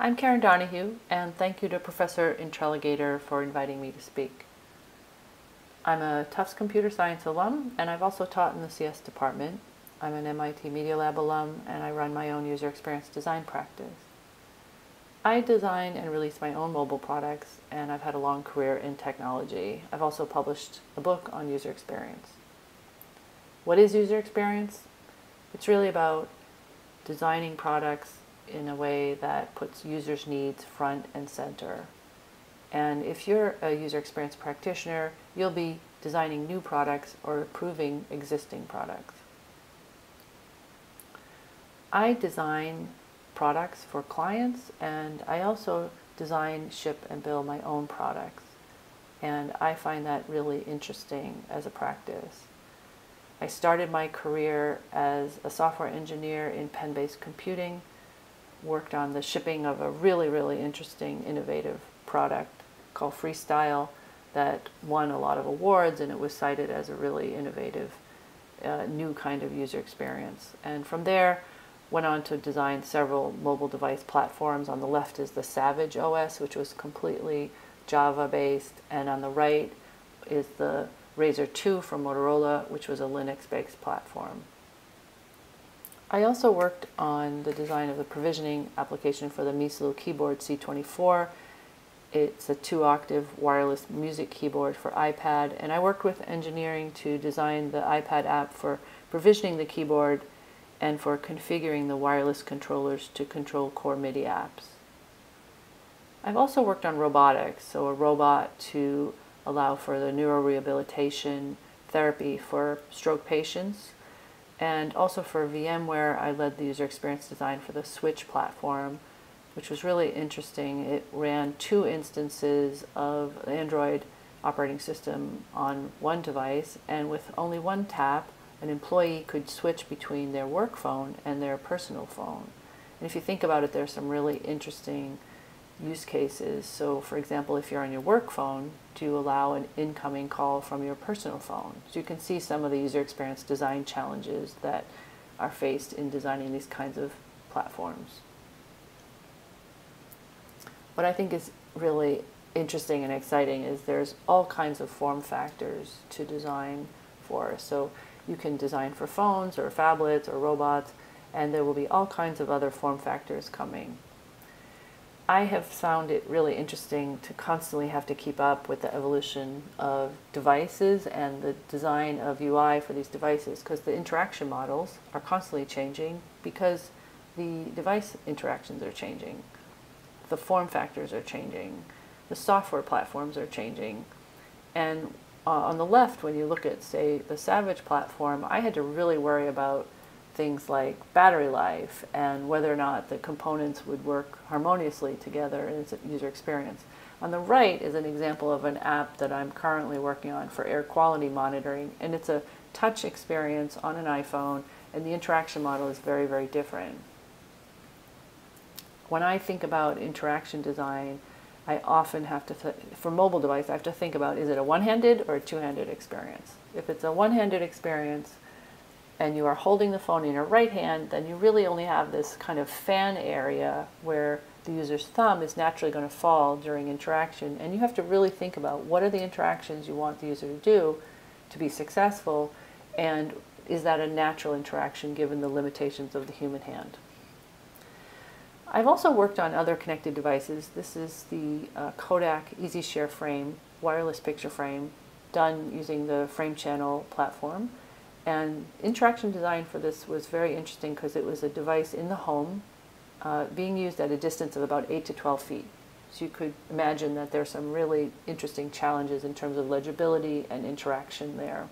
I'm Karen Donoghue, and thank you to Professor Intriligator for inviting me to speak. I'm a Tufts Computer Science alum, and I've also taught in the CS department. I'm an MIT Media Lab alum, and I run my own user experience design practice. I design and release my own mobile products, and I've had a long career in technology. I've also published a book on user experience. What is user experience? It's really about designing products in a way that puts users' needs front and center. And if you're a user experience practitioner, you'll be designing new products or improving existing products. I design products for clients and I also design, ship, and build my own products. And I find that really interesting as a practice. I started my career as a software engineer in pen-based computing worked on the shipping of a really, really interesting, innovative product called Freestyle that won a lot of awards and it was cited as a really innovative uh, new kind of user experience. And from there, went on to design several mobile device platforms. On the left is the SavaJe OS, which was completely Java based, and on the right is the Razr 2 from Motorola, which was a Linux based platform. I also worked on the design of the provisioning application for the Miselu keyboard C24. It's a two octave wireless music keyboard for iPad, and I worked with engineering to design the iPad app for provisioning the keyboard and for configuring the wireless controllers to control core MIDI apps. I've also worked on robotics, so a robot to allow for the neurorehabilitation therapy for stroke patients and also for VMware, I led the user experience design for the Switch platform, which was really interesting. It ran two instances of Android operating system on one device, and with only one tap, an employee could switch between their work phone and their personal phone. And if you think about it, there's some really interesting use cases. So for example, if you're on your work phone, do you allow an incoming call from your personal phone? So you can see some of the user experience design challenges that are faced in designing these kinds of platforms. What I think is really interesting and exciting is there's all kinds of form factors to design for. So you can design for phones or phablets or robots, and there will be all kinds of other form factors coming. I have found it really interesting to constantly have to keep up with the evolution of devices and the design of UI for these devices because the interaction models are constantly changing because the device interactions are changing. The form factors are changing. The software platforms are changing. And uh, on the left, when you look at, say, the SavaJe platform, I had to really worry about things like battery life and whether or not the components would work harmoniously together in user experience. On the right is an example of an app that I'm currently working on for air quality monitoring, and it's a touch experience on an iPhone, and the interaction model is very, very different. When I think about interaction design, I often have to, for mobile device, I have to think about is it a one-handed or a two-handed experience? If it's a one-handed experience, and you are holding the phone in your right hand, then you really only have this kind of fan area where the user's thumb is naturally going to fall during interaction. And you have to really think about what are the interactions you want the user to do to be successful, and is that a natural interaction given the limitations of the human hand? I've also worked on other connected devices. This is the uh, Kodak EasyShare frame, wireless picture frame, done using the Frame Channel platform. And interaction design for this was very interesting because it was a device in the home uh, being used at a distance of about 8 to 12 feet. So you could imagine that there are some really interesting challenges in terms of legibility and interaction there.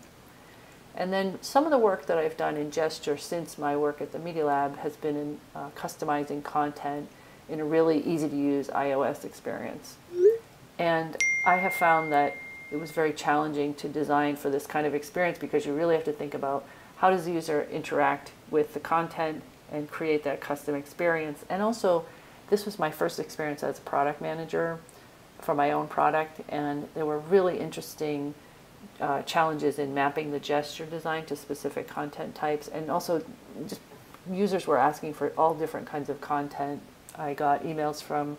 And then some of the work that I've done in gesture since my work at the Media Lab has been in uh, customizing content in a really easy to use iOS experience. And I have found that it was very challenging to design for this kind of experience because you really have to think about how does the user interact with the content and create that custom experience. And also, this was my first experience as a product manager for my own product, and there were really interesting uh, challenges in mapping the gesture design to specific content types, and also just users were asking for all different kinds of content I got emails from,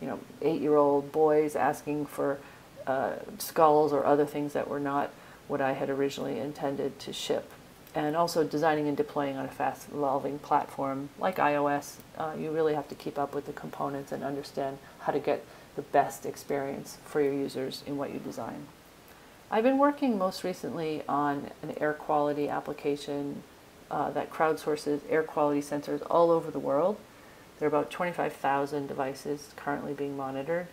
you know, eight-year-old boys asking for uh, skulls or other things that were not what I had originally intended to ship. And also designing and deploying on a fast evolving platform like iOS, uh, you really have to keep up with the components and understand how to get the best experience for your users in what you design. I've been working most recently on an air quality application uh, that crowdsources air quality sensors all over the world. There are about 25,000 devices currently being monitored.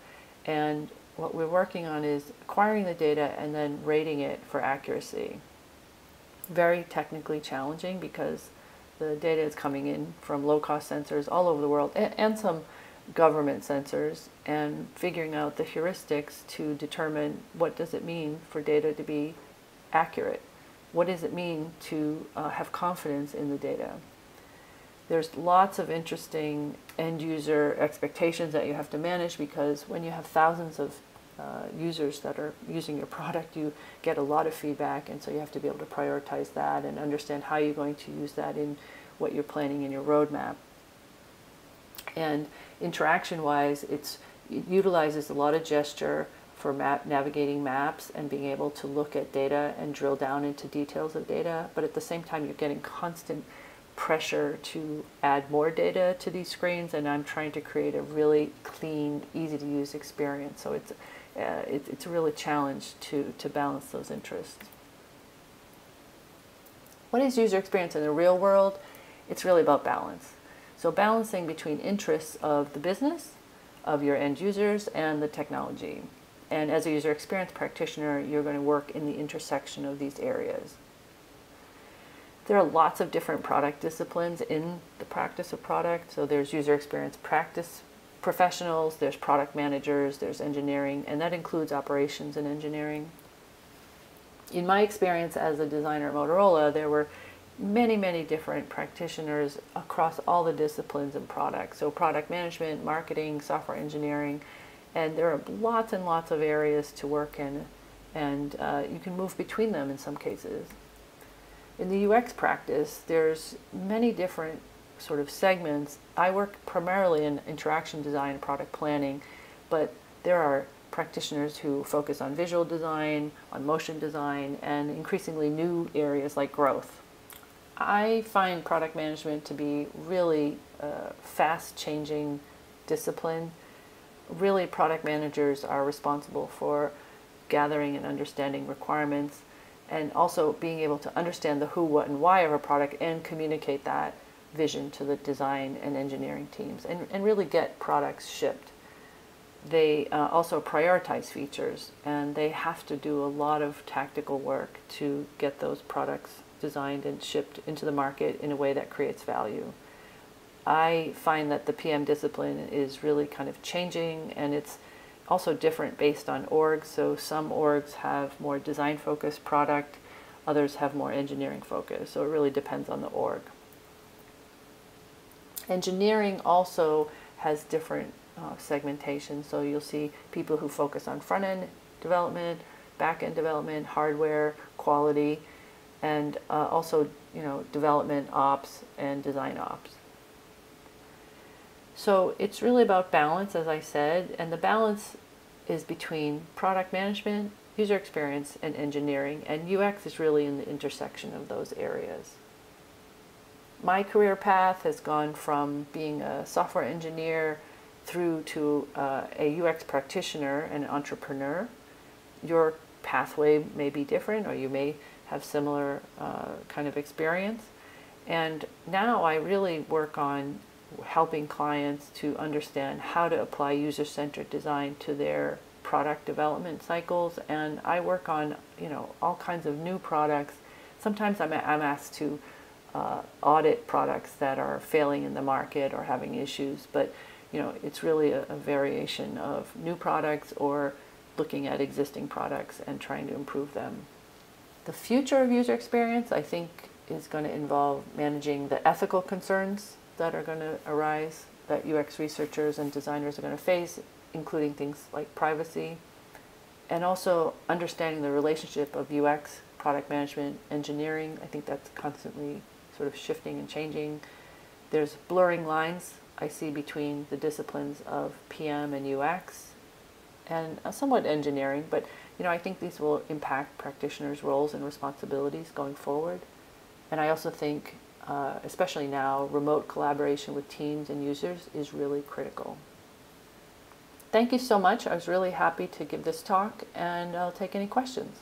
And what we're working on is acquiring the data and then rating it for accuracy. Very technically challenging because the data is coming in from low-cost sensors all over the world and, and some government sensors and figuring out the heuristics to determine what does it mean for data to be accurate. What does it mean to uh, have confidence in the data? There's lots of interesting end user expectations that you have to manage because when you have thousands of uh, users that are using your product, you get a lot of feedback, and so you have to be able to prioritize that and understand how you're going to use that in what you're planning in your roadmap. And interaction-wise, it utilizes a lot of gesture for map, navigating maps and being able to look at data and drill down into details of data. But at the same time, you're getting constant pressure to add more data to these screens, and I'm trying to create a really clean, easy to use experience. So it's uh, it, it's a really challenge to to balance those interests. What is user experience in the real world? It's really about balance. So balancing between interests of the business, of your end users, and the technology. And as a user experience practitioner, you're going to work in the intersection of these areas. There are lots of different product disciplines in the practice of product. So there's user experience practice professionals, there's product managers, there's engineering, and that includes operations and engineering. In my experience as a designer at Motorola, there were many, many different practitioners across all the disciplines and products. So product management, marketing, software engineering, and there are lots and lots of areas to work in, and uh, you can move between them in some cases. In the UX practice, there's many different sort of segments. I work primarily in interaction design and product planning, but there are practitioners who focus on visual design, on motion design, and increasingly new areas like growth. I find product management to be really a fast changing discipline. Really, product managers are responsible for gathering and understanding requirements and also being able to understand the who, what, and why of a product and communicate that vision to the design and engineering teams and, and really get products shipped. They uh, also prioritize features and they have to do a lot of tactical work to get those products designed and shipped into the market in a way that creates value. I find that the PM discipline is really kind of changing and it's also different based on orgs. So some orgs have more design focused product, others have more engineering focus. So it really depends on the org. Engineering also has different uh, segmentation. So you'll see people who focus on front end development, back end development, hardware, quality, and uh, also you know development ops and design ops. So it's really about balance, as I said, and the balance is between product management, user experience, and engineering, and UX is really in the intersection of those areas. My career path has gone from being a software engineer through to uh, a UX practitioner and an entrepreneur. Your pathway may be different, or you may have similar uh, kind of experience. And now I really work on helping clients to understand how to apply user-centered design to their product development cycles. And I work on, you know, all kinds of new products. Sometimes I'm, I'm asked to uh, audit products that are failing in the market or having issues, but you know, it's really a, a variation of new products or looking at existing products and trying to improve them. The future of user experience, I think, is going to involve managing the ethical concerns that are going to arise that UX researchers and designers are going to face, including things like privacy, and also understanding the relationship of UX, product management, engineering. I think that's constantly sort of shifting and changing. There's blurring lines I see between the disciplines of PM and UX and uh, somewhat engineering, but you know, I think these will impact practitioners' roles and responsibilities going forward. And I also think, uh, especially now, remote collaboration with teams and users is really critical. Thank you so much. I was really happy to give this talk, and I'll take any questions.